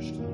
Stimme.